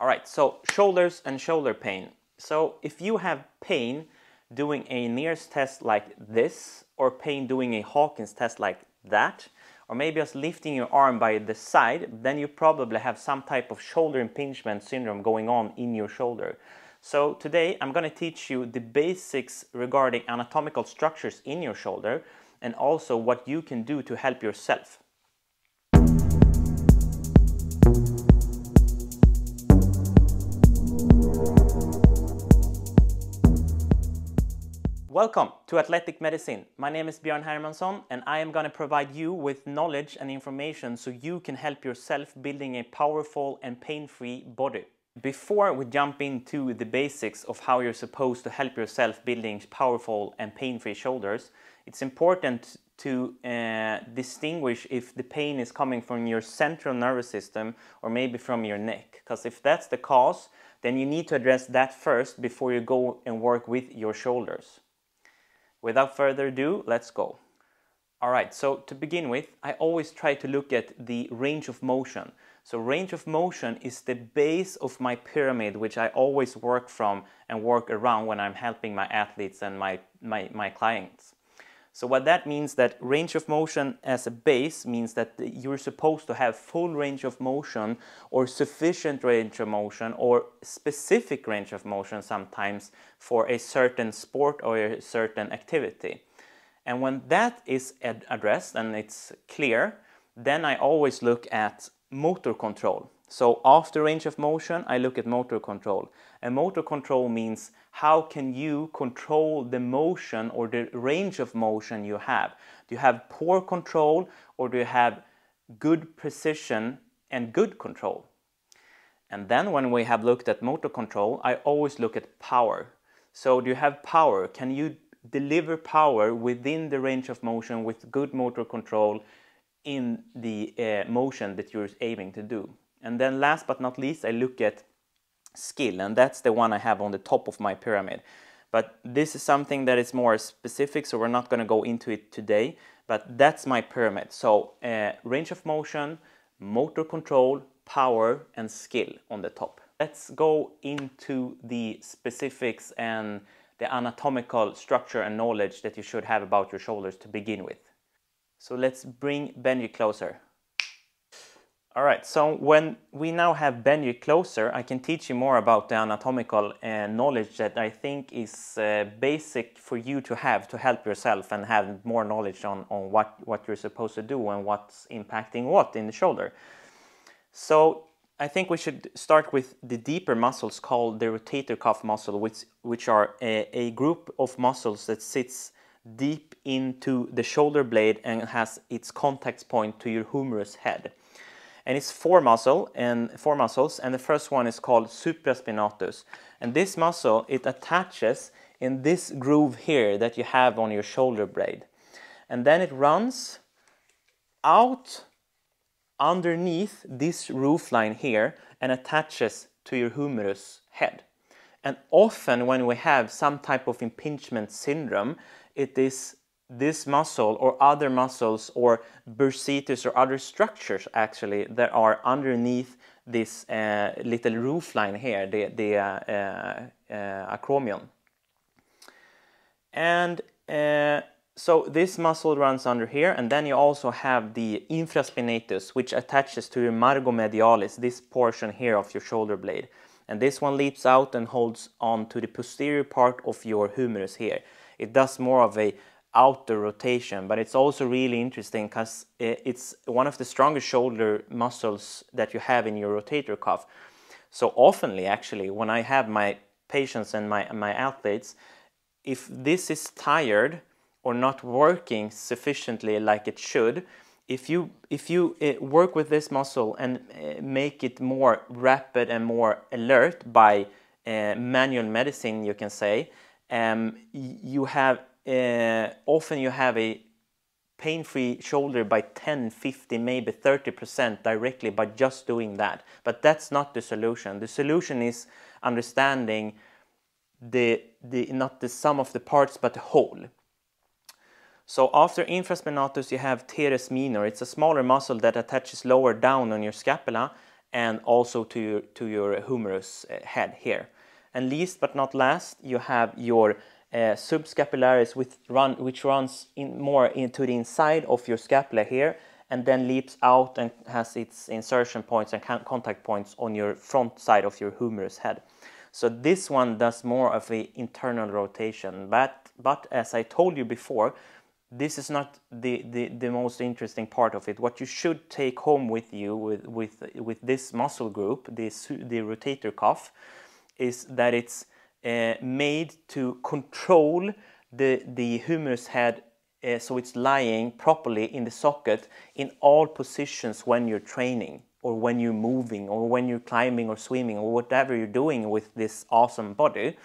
All right, so shoulders and shoulder pain. So if you have pain doing a Neer's test like this, or pain doing a Hawkins test like that, or maybe just lifting your arm by the side, then you probably have some type of shoulder impingement syndrome going on in your shoulder. So today I'm going to teach you the basics regarding anatomical structures in your shoulder and also what you can do to help yourself. Welcome to Athletic Medicine. My name is Björn Hermansson and I am going to provide you with knowledge and information so you can help yourself building a powerful and pain-free body. Before we jump into the basics of how you're supposed to help yourself building powerful and pain-free shoulders, it's important to uh, distinguish if the pain is coming from your central nervous system or maybe from your neck. Because if that's the cause, then you need to address that first before you go and work with your shoulders. Without further ado, let's go. Alright, so to begin with, I always try to look at the range of motion. So range of motion is the base of my pyramid, which I always work from and work around when I'm helping my athletes and my, my, my clients. So what that means that range of motion as a base means that you're supposed to have full range of motion or sufficient range of motion or specific range of motion sometimes for a certain sport or a certain activity. And when that is ad addressed and it's clear, then I always look at motor control. So after range of motion, I look at motor control. And motor control means how can you control the motion or the range of motion you have? Do you have poor control or do you have good precision and good control? And then when we have looked at motor control, I always look at power. So do you have power? Can you deliver power within the range of motion with good motor control in the uh, motion that you're aiming to do? And then last but not least, I look at skill, and that's the one I have on the top of my pyramid. But this is something that is more specific, so we're not going to go into it today. But that's my pyramid. So uh, range of motion, motor control, power, and skill on the top. Let's go into the specifics and the anatomical structure and knowledge that you should have about your shoulders to begin with. So let's bring Benji closer. All right, so when we now have Benji closer, I can teach you more about the anatomical uh, knowledge that I think is uh, basic for you to have to help yourself and have more knowledge on, on what, what you're supposed to do and what's impacting what in the shoulder. So I think we should start with the deeper muscles called the rotator cuff muscle, which, which are a, a group of muscles that sits deep into the shoulder blade and has its contact point to your humerus head and it's four muscle and four muscles and the first one is called supraspinatus. And this muscle it attaches in this groove here that you have on your shoulder blade. And then it runs out underneath this roof line here and attaches to your humerus head. And often when we have some type of impingement syndrome it is this muscle or other muscles or bursitis or other structures actually that are underneath this uh, little roof line here, the, the uh, uh, uh acromion. And uh, so this muscle runs under here and then you also have the infraspinatus which attaches to your margo medialis, this portion here of your shoulder blade. And this one leaps out and holds on to the posterior part of your humerus here. It does more of a outer rotation, but it's also really interesting because it's one of the strongest shoulder muscles that you have in your rotator cuff. So oftenly, actually, when I have my patients and my, my athletes, if this is tired or not working sufficiently like it should, if you if you uh, work with this muscle and uh, make it more rapid and more alert by uh, manual medicine, you can say, um, you have uh, often you have a pain-free shoulder by 10, 50, maybe 30% directly by just doing that. But that's not the solution. The solution is understanding the, the not the sum of the parts but the whole. So after infraspinatus you have teres minor. It's a smaller muscle that attaches lower down on your scapula and also to your, to your humerus uh, head here. And least but not last, you have your uh, subscapularis which, run, which runs in more into the inside of your scapula here and then leaps out and has its insertion points and contact points on your front side of your humerus head. So this one does more of a internal rotation, but, but as I told you before, this is not the, the, the most interesting part of it. What you should take home with you with, with, with this muscle group, this, the rotator cuff, is that it's uh, made to control the, the humerus head uh, so it's lying properly in the socket in all positions when you're training or when you're moving or when you're climbing or swimming or whatever you're doing with this awesome body.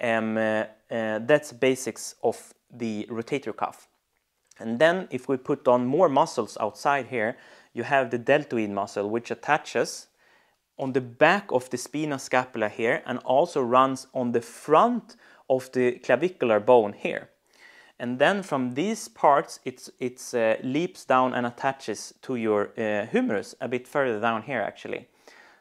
Um, uh, uh, that's basics of the rotator cuff. And then if we put on more muscles outside here, you have the deltoid muscle which attaches on the back of the spina scapula here and also runs on the front of the clavicular bone here. And then from these parts, it it's, uh, leaps down and attaches to your uh, humerus a bit further down here actually.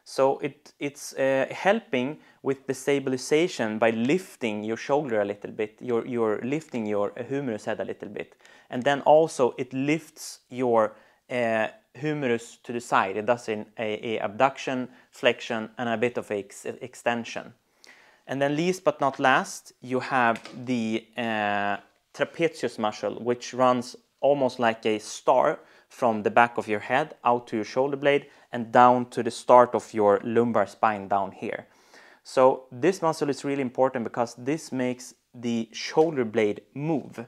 So it, it's uh, helping with the stabilization by lifting your shoulder a little bit, you're, you're lifting your uh, humerus head a little bit. And then also it lifts your uh, humerus to the side. It does an a, a abduction, flexion, and a bit of ex extension. And then least but not last, you have the uh, trapezius muscle, which runs almost like a star from the back of your head out to your shoulder blade and down to the start of your lumbar spine down here. So this muscle is really important because this makes the shoulder blade move.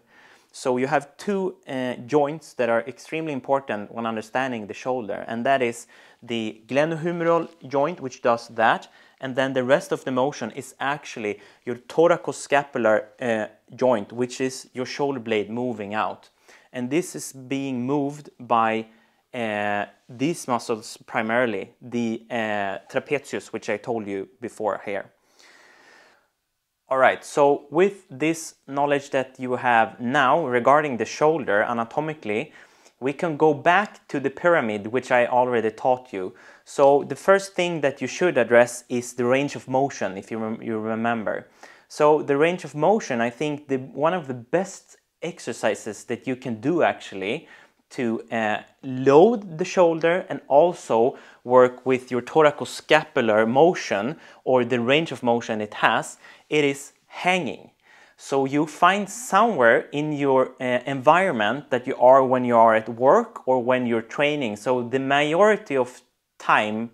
So you have two uh, joints that are extremely important when understanding the shoulder and that is the glenohumeral joint which does that and then the rest of the motion is actually your thoracoscapular uh, joint, which is your shoulder blade moving out. And this is being moved by uh, these muscles primarily, the uh, trapezius, which I told you before here. All right, so with this knowledge that you have now regarding the shoulder anatomically, we can go back to the pyramid, which I already taught you. So the first thing that you should address is the range of motion, if you, rem you remember. So the range of motion, I think the, one of the best exercises that you can do actually to uh, load the shoulder and also work with your thoracoscapular motion or the range of motion it has, it is hanging. So you find somewhere in your uh, environment that you are when you are at work or when you're training. So the majority of time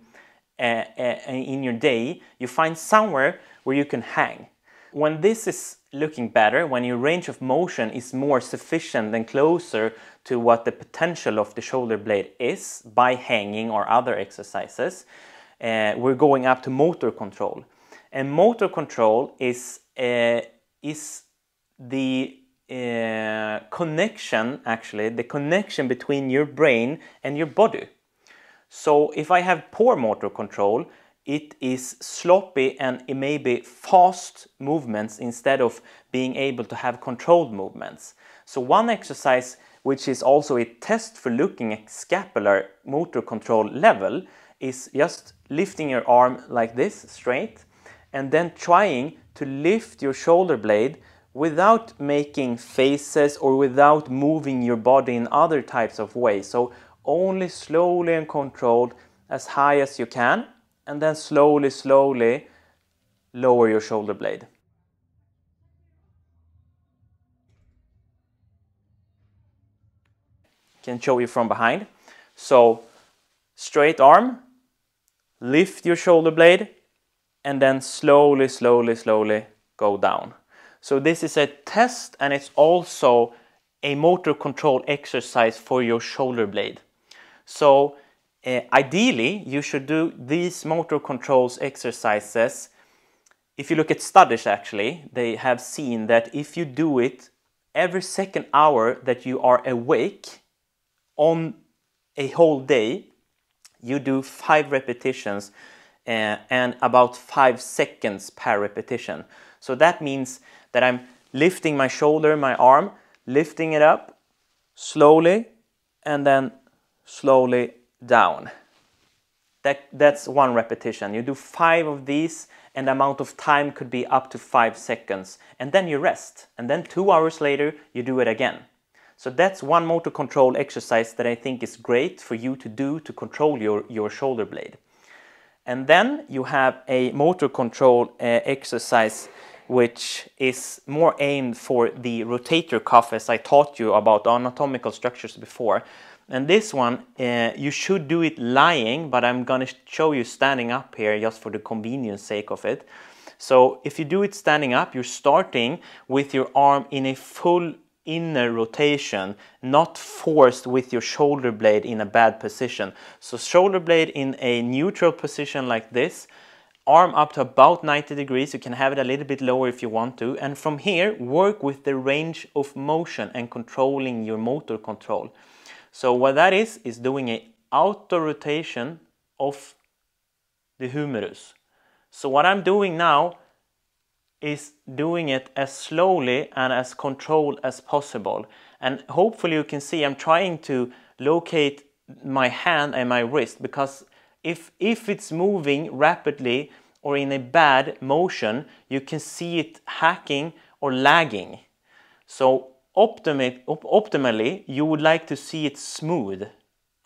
uh, uh, in your day, you find somewhere where you can hang. When this is looking better, when your range of motion is more sufficient and closer to what the potential of the shoulder blade is by hanging or other exercises, uh, we're going up to motor control. And motor control is uh, is the uh, connection, actually, the connection between your brain and your body. So if I have poor motor control, it is sloppy and it may be fast movements instead of being able to have controlled movements. So one exercise which is also a test for looking at scapular motor control level is just lifting your arm like this straight and then trying to lift your shoulder blade without making faces or without moving your body in other types of ways. So only slowly and controlled as high as you can and then slowly, slowly lower your shoulder blade. Can show you from behind. So straight arm, lift your shoulder blade and then slowly, slowly, slowly go down. So this is a test and it's also a motor control exercise for your shoulder blade. So uh, ideally, you should do these motor controls exercises. If you look at studies actually, they have seen that if you do it every second hour that you are awake on a whole day, you do five repetitions uh, and about five seconds per repetition. So that means that I'm lifting my shoulder, my arm, lifting it up slowly and then slowly down. that, that's one repetition. You do five of these and the amount of time could be up to five seconds. And then you rest. And then two hours later, you do it again. So that's one motor control exercise that I think is great for you to do to control your, your shoulder blade. And then you have a motor control uh, exercise which is more aimed for the rotator cuff as I taught you about anatomical structures before. And this one, uh, you should do it lying, but I'm gonna show you standing up here just for the convenience sake of it. So if you do it standing up, you're starting with your arm in a full inner rotation, not forced with your shoulder blade in a bad position. So shoulder blade in a neutral position like this, arm up to about 90 degrees, you can have it a little bit lower if you want to, and from here work with the range of motion and controlling your motor control. So what that is, is doing a auto rotation of the humerus. So what I'm doing now is doing it as slowly and as controlled as possible. And hopefully you can see I'm trying to locate my hand and my wrist because if, if it's moving rapidly or in a bad motion, you can see it hacking or lagging. So optimally, you would like to see it smooth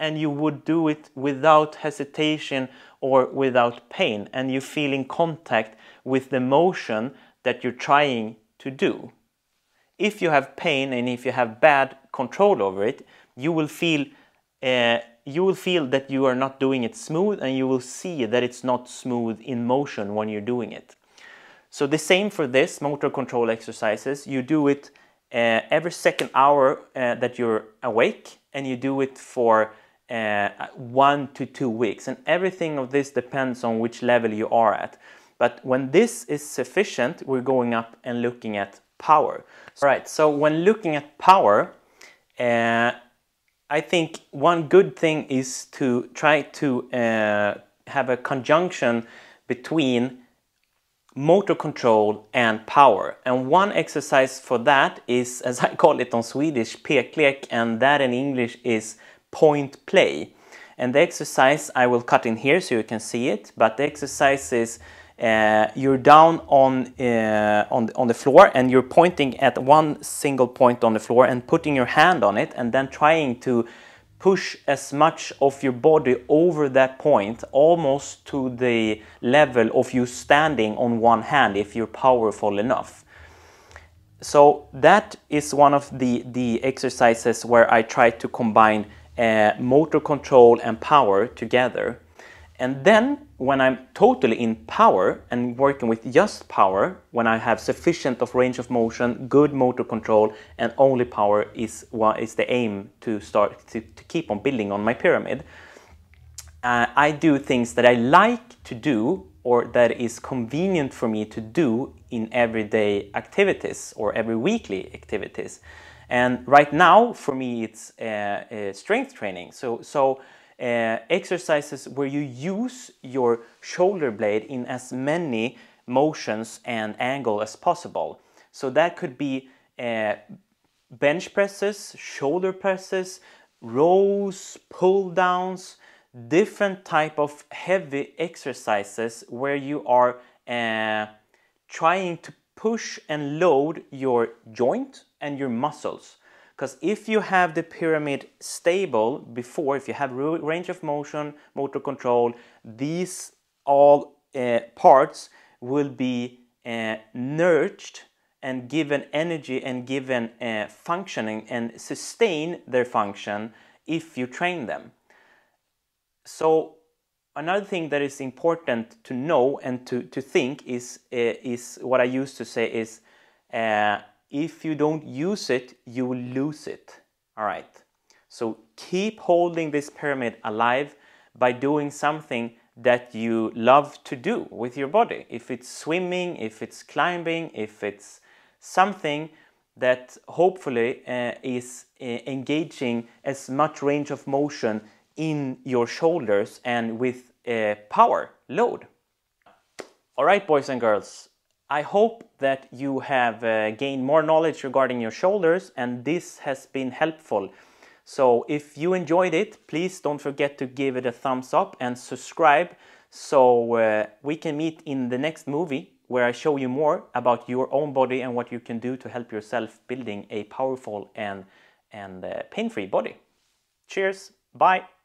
and you would do it without hesitation or without pain and you feel in contact with the motion that you're trying to do. If you have pain and if you have bad control over it, you will feel uh, you will feel that you are not doing it smooth and you will see that it's not smooth in motion when you're doing it. So the same for this motor control exercises. You do it uh, every second hour uh, that you're awake and you do it for uh, one to two weeks and everything of this depends on which level you are at but when this is sufficient we're going up and looking at power all right so when looking at power uh, I think one good thing is to try to uh, have a conjunction between motor control and power. And one exercise for that is, as I call it on Swedish, peklek, and that in English is point play. And the exercise I will cut in here so you can see it, but the exercise is uh, you're down on, uh, on, on the floor and you're pointing at one single point on the floor and putting your hand on it and then trying to push as much of your body over that point almost to the level of you standing on one hand if you're powerful enough. So that is one of the, the exercises where I try to combine uh, motor control and power together. And then when I'm totally in power and working with just power, when I have sufficient of range of motion, good motor control, and only power is what is the aim to start to, to keep on building on my pyramid. Uh, I do things that I like to do or that is convenient for me to do in everyday activities or every weekly activities. And right now, for me, it's uh, uh, strength training. So, so uh, exercises where you use your shoulder blade in as many motions and angle as possible. So that could be uh, bench presses, shoulder presses, rows, pull downs, different type of heavy exercises where you are uh, trying to push and load your joint and your muscles. Because if you have the pyramid stable before, if you have range of motion, motor control, these all uh, parts will be uh, nurtured and given energy and given uh, functioning and sustain their function if you train them. So another thing that is important to know and to, to think is, uh, is what I used to say is uh, if you don't use it, you will lose it. All right. So keep holding this pyramid alive by doing something that you love to do with your body. If it's swimming, if it's climbing, if it's something that hopefully uh, is uh, engaging as much range of motion in your shoulders and with uh, power, load. All right, boys and girls, I hope that you have uh, gained more knowledge regarding your shoulders and this has been helpful. So if you enjoyed it, please don't forget to give it a thumbs up and subscribe so uh, we can meet in the next movie where I show you more about your own body and what you can do to help yourself building a powerful and, and uh, pain-free body. Cheers, bye!